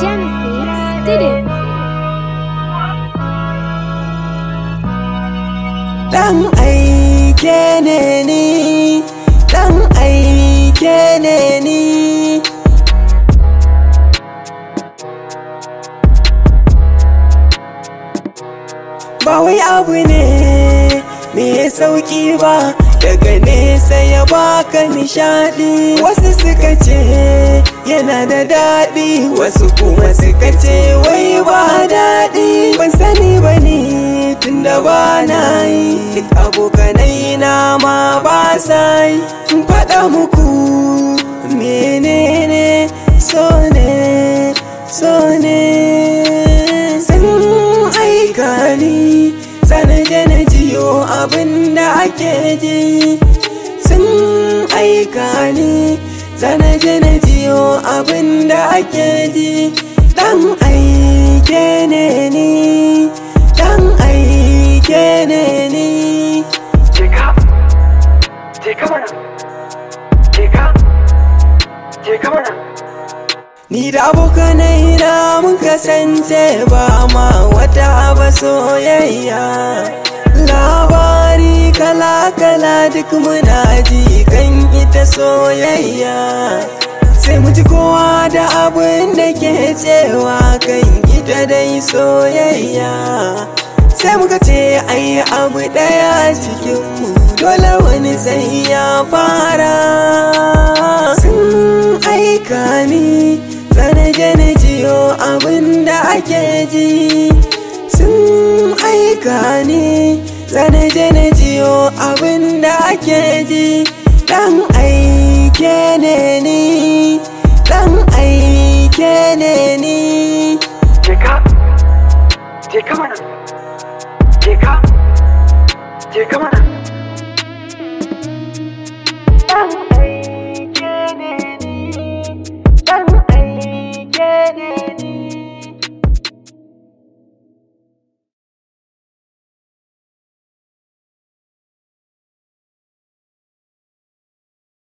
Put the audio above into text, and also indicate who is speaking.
Speaker 1: Genesis did it.
Speaker 2: Dan aike ne ni, dan me sauƙi ba, daga nesa ya baka nishadi. Wasu suka ce yana da daɗi, wasu kuma suka ce wai ba daɗi. Ban sani ba tunda ba na yi, duk abokanai na ma ba sa yi. Faɗa muku menene so ne, so ne. Je na jiyo abin da ake ji. Sun aika ni, sana je na jiyo abin da ake ji. Dan aike ne ni, dan aike ne ni.
Speaker 3: Jeka, jeka mana, jeka, jeka mana.
Speaker 2: Ni da abokanai na mun kasance ba ma wata ba soyayya. Labari kala-kala duk muna ji kan ita soyayya. Sai mu ji kowa da abin da ke cewa kan ita dai soyayya. Sai muka ce ai abu ɗaya cikinmu dole wani sai ya fara. Sun aika ni Karje na jiyo abin da ake ji. Sun aika ni. Zanaje na jiyo abin da ake ji. Dan aike ne ni. Dan aike ne ni. Jeka. Jeka mana.
Speaker 3: Jeka. Jeka mana.